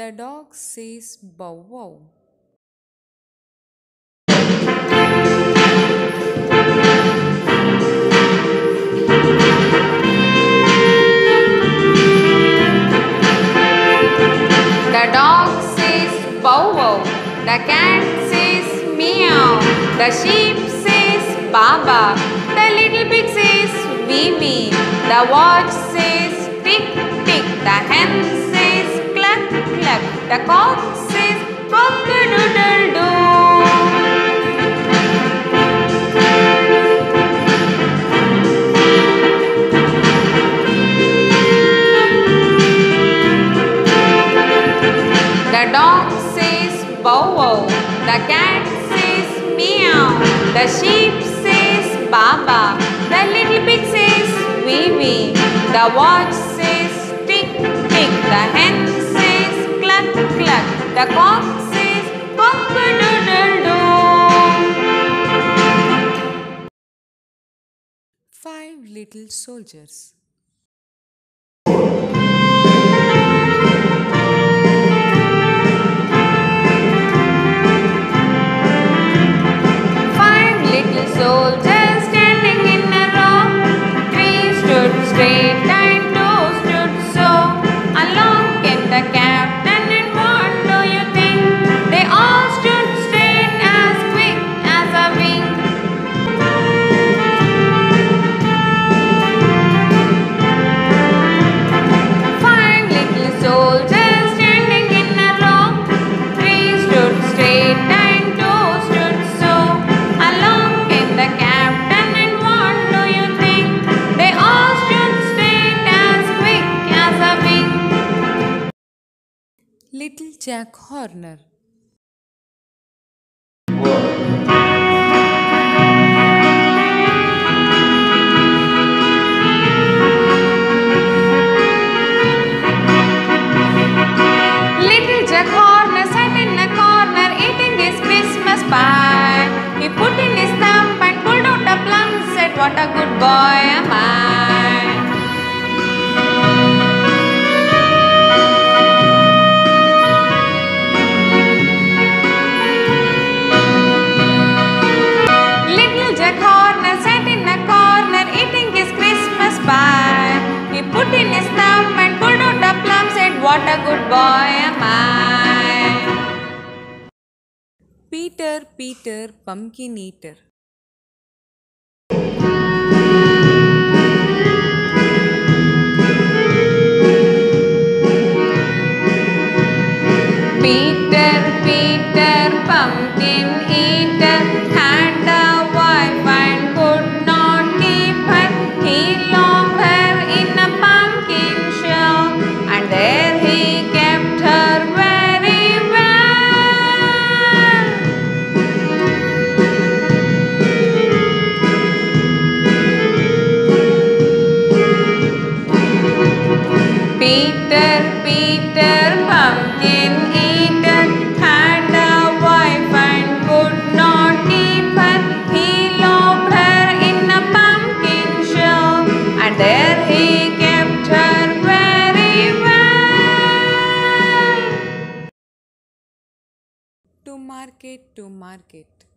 The dog says bow wow. The dog says bow wow. The cat says meow. The sheep says baba. The little pig says wee wee. The watch says tick tick. The hen. The cock says cock a doodle doo. The dog says bow wow. The cat says meow. The sheep says baba. The little pig says wee wee. The watch says tick tick. The hen cluck. The cock says cock a doodle doo. Five little soldiers. Jack Horner. What a good boy am I. Peter, Peter, Pumpkin Eater. Peter, pumpkin eater, had a wife and could not keep her. He locked her in a pumpkin shell, and there he kept her very well. To market, to market.